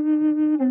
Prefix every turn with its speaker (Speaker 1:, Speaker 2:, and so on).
Speaker 1: Mm-hmm.